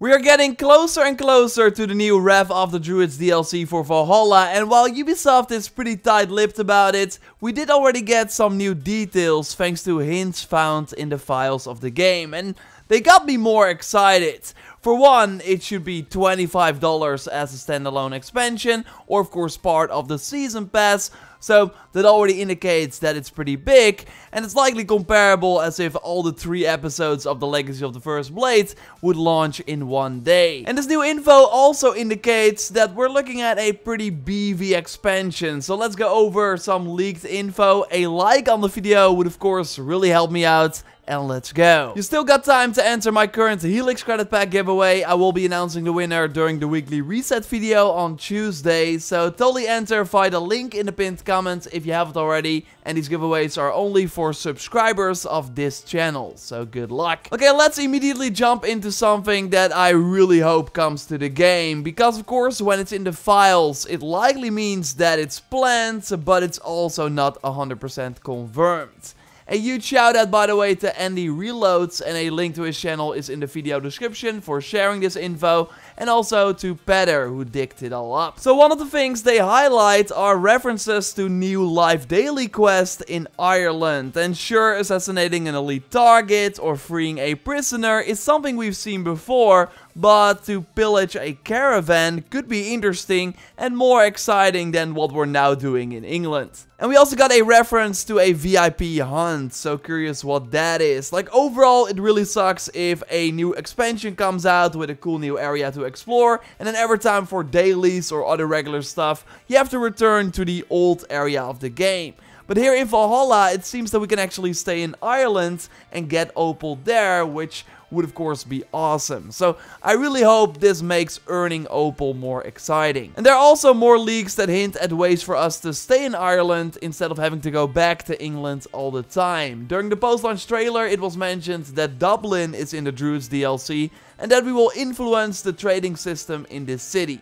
We are getting closer and closer to the new Wrath of the Druids DLC for Valhalla and while Ubisoft is pretty tight-lipped about it, we did already get some new details thanks to hints found in the files of the game and they got me more excited. For one, it should be $25 as a standalone expansion or of course part of the season pass, so that already indicates that it's pretty big, and it's likely comparable as if all the three episodes of The Legacy of the First Blade would launch in one day. And this new info also indicates that we're looking at a pretty beefy expansion, so let's go over some leaked info. A like on the video would of course really help me out, and let's go. You still got time to enter my current Helix credit pack giveaway. I will be announcing the winner during the weekly reset video on Tuesday, so totally enter via the link in the pinned comment if you haven't already. And these giveaways are only for subscribers of this channel, so good luck. Okay, let's immediately jump into something that I really hope comes to the game. Because of course, when it's in the files, it likely means that it's planned, but it's also not 100% confirmed. A huge shout out by the way to Andy Reloads and a link to his channel is in the video description for sharing this info and also to Petter who digged it all up. So one of the things they highlight are references to new live daily quest in Ireland and sure assassinating an elite target or freeing a prisoner is something we've seen before but to pillage a caravan could be interesting and more exciting than what we're now doing in England. And we also got a reference to a VIP hunt, so curious what that is. Like overall, it really sucks if a new expansion comes out with a cool new area to explore, and then every time for dailies or other regular stuff, you have to return to the old area of the game. But here in Valhalla, it seems that we can actually stay in Ireland and get Opal there, which would of course be awesome. So I really hope this makes earning Opal more exciting. And there are also more leaks that hint at ways for us to stay in Ireland instead of having to go back to England all the time. During the post-launch trailer it was mentioned that Dublin is in the Druids DLC and that we will influence the trading system in this city.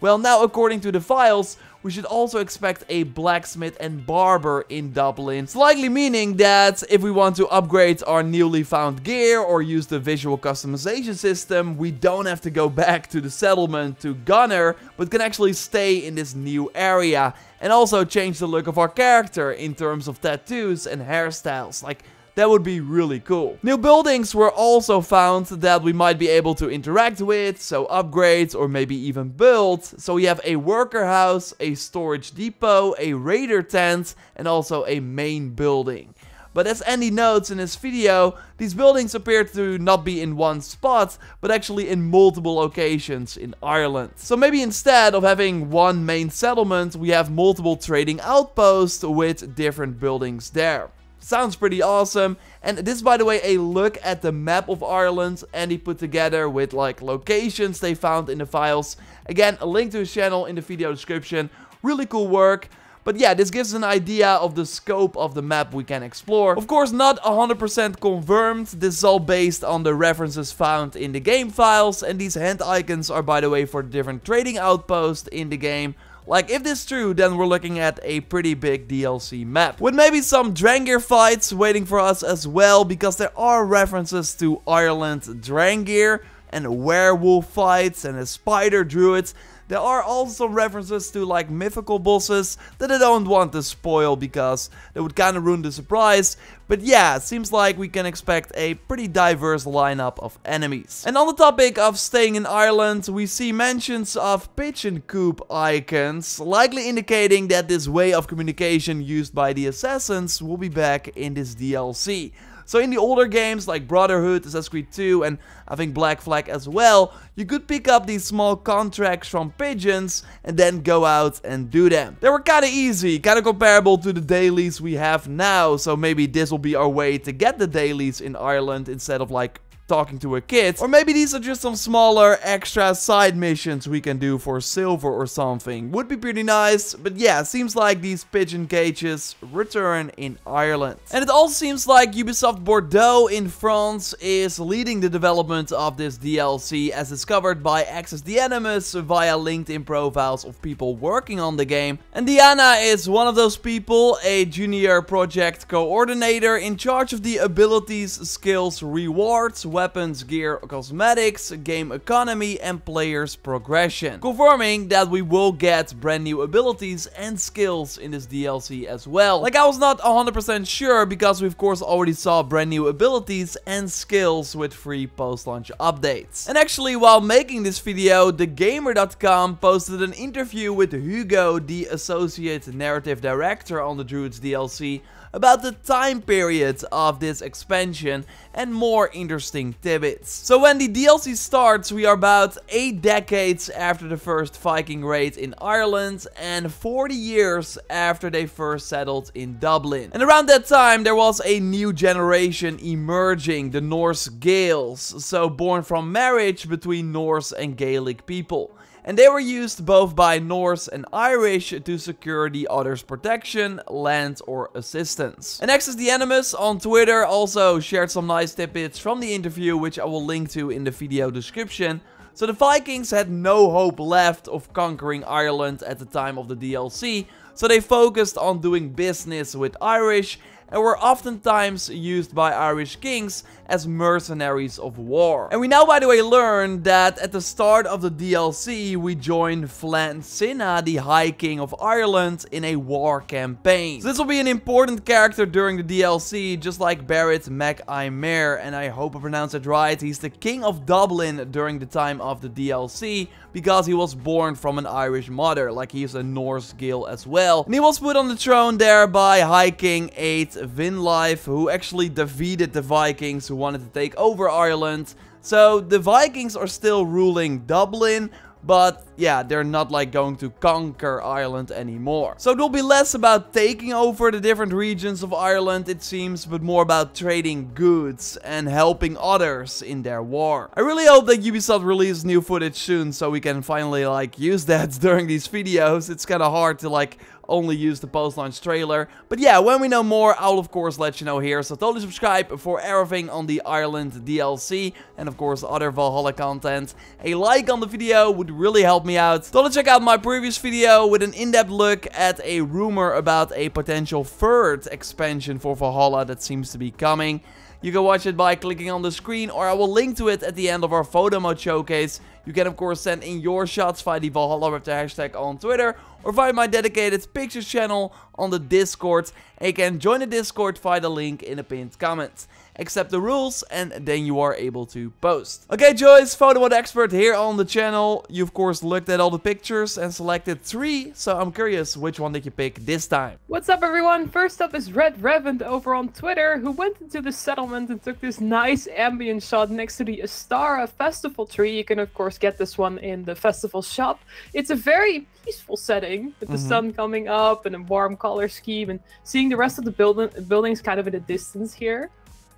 Well now according to the files, we should also expect a blacksmith and barber in Dublin. Slightly meaning that if we want to upgrade our newly found gear or use the visual customization system, we don't have to go back to the settlement to Gunnar, but can actually stay in this new area. And also change the look of our character in terms of tattoos and hairstyles. Like, that would be really cool. New buildings were also found that we might be able to interact with, so upgrades or maybe even build. So we have a worker house, a storage depot, a raider tent, and also a main building. But as Andy notes in his video, these buildings appear to not be in one spot, but actually in multiple locations in Ireland. So maybe instead of having one main settlement, we have multiple trading outposts with different buildings there. Sounds pretty awesome. And this is, by the way, a look at the map of Ireland Andy put together with like locations they found in the files. Again, a link to his channel in the video description. Really cool work. But yeah, this gives an idea of the scope of the map we can explore. Of course, not 100% confirmed. This is all based on the references found in the game files. And these hand icons are, by the way, for different trading outposts in the game. Like, if this is true, then we're looking at a pretty big DLC map. With maybe some Drengr fights waiting for us as well, because there are references to Ireland Drengr, and werewolf fights, and a spider druids. There are also references to like mythical bosses that I don't want to spoil because that would kind of ruin the surprise. But yeah, it seems like we can expect a pretty diverse lineup of enemies. And on the topic of staying in Ireland, we see mentions of pigeon coop icons, likely indicating that this way of communication used by the assassins will be back in this DLC. So in the older games like Brotherhood, Assassin's Creed 2 and I think Black Flag as well, you could pick up these small contracts from pigeons and then go out and do them. They were kinda easy, kinda comparable to the dailies we have now, so maybe this will be our way to get the dailies in Ireland instead of like talking to a kid. Or maybe these are just some smaller extra side missions we can do for silver or something. Would be pretty nice, but yeah, seems like these pigeon cages return in Ireland. And it also seems like Ubisoft Bordeaux in France is leading the development of this DLC as discovered by Access the Animus via LinkedIn profiles of people working on the game. And Diana is one of those people, a junior project coordinator in charge of the abilities, skills, rewards, weapons, gear, cosmetics, game economy, and players progression. Confirming that we will get brand new abilities and skills in this DLC as well. Like I was not 100% sure because we of course already saw brand new abilities and skills with free post-launch updates. And actually while making this video, TheGamer.com posted an interview with Hugo, the associate narrative director on the Druids DLC, about the time period of this expansion and more interesting tidbits. So when the DLC starts, we are about 8 decades after the first Viking raid in Ireland and 40 years after they first settled in Dublin. And around that time there was a new generation emerging, the Norse Gaels, so born from marriage between Norse and Gaelic people and they were used both by Norse and Irish to secure the other's protection, land or assistance. And Access the Animus on Twitter also shared some nice tidbits from the interview which I will link to in the video description. So the Vikings had no hope left of conquering Ireland at the time of the DLC, so they focused on doing business with Irish and were oftentimes used by Irish kings as mercenaries of war. And we now by the way learn that at the start of the DLC we join Flann Sinna, the High King of Ireland, in a war campaign. So this will be an important character during the DLC, just like Barid Mac and I hope I pronounced it right. He's the King of Dublin during the time of the DLC, because he was born from an Irish mother, like he's a Norse Gael as well. And he was put on the throne there by High King Áed Findliath, who actually defeated the Vikings who wanted to take over Ireland. So the Vikings are still ruling Dublin, but yeah, they're not like going to conquer Ireland anymore. So it will be less about taking over the different regions of Ireland, it seems, but more about trading goods and helping others in their war. I really hope that Ubisoft releases new footage soon so we can finally like use that during these videos. It's kind of hard to like only use the post-launch trailer. But yeah, when we know more, I'll of course let you know here. So totally subscribe for everything on the Ireland DLC and of course other Valhalla content. A like on the video would really help me out. Totally check out my previous video with an in-depth look at a rumor about a potential third expansion for Valhalla that seems to be coming. You can watch it by clicking on the screen or I will link to it at the end of our photo mode showcase. You can of course send in your shots via the Valhalla the hashtag on Twitter or via my dedicated pictures channel on the Discord. And you can join the Discord via the link in the pinned comments accept the rules, and then you are able to post. Okay, Joyce, photo mode expert here on the channel. You, of course, looked at all the pictures and selected three, so I'm curious, which one did you pick this time? What's up, everyone? First up is Red Reverend over on Twitter, who went into the settlement and took this nice ambient shot next to the Ostara festival tree. You can, of course, get this one in the festival shop. It's a very peaceful setting with the mm -hmm. sun coming up and a warm color scheme and seeing the rest of the building buildings kind of in the distance here.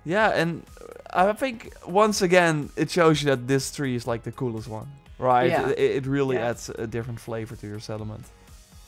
Yeah, and I think once again it shows you that this tree is like the coolest one, right? Yeah. It, it really yeah. adds a different flavor to your settlement.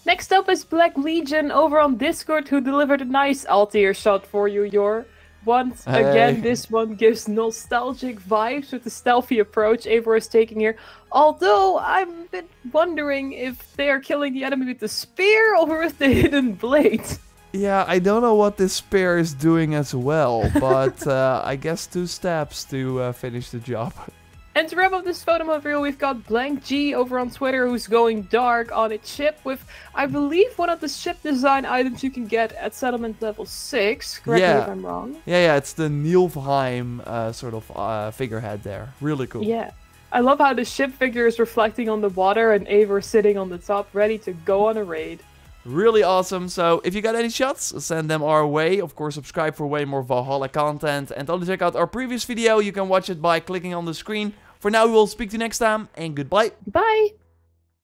Next up is Black Legion over on Discord who delivered a nice Altair shot for you, Jor. Once hey. again, this one gives nostalgic vibes with the stealthy approach Eivor is taking here. Although, I'm a bit wondering if they are killing the enemy with the spear or with the hidden blade. Yeah, I don't know what this spear is doing as well, but uh, I guess two steps to uh, finish the job. And to wrap up this photo reveal, we've got Blank G over on Twitter who's going dark on its ship with, I believe, one of the ship design items you can get at settlement level 6. Correct yeah. me if I'm wrong. Yeah, yeah, it's the Niflheim uh, sort of uh, figurehead there. Really cool. Yeah. I love how the ship figure is reflecting on the water and Eivor sitting on the top ready to go on a raid. Really awesome. So if you got any shots, send them our way. Of course, subscribe for way more Valhalla content. And totally check out our previous video. You can watch it by clicking on the screen. For now, we will speak to you next time. And goodbye. Bye.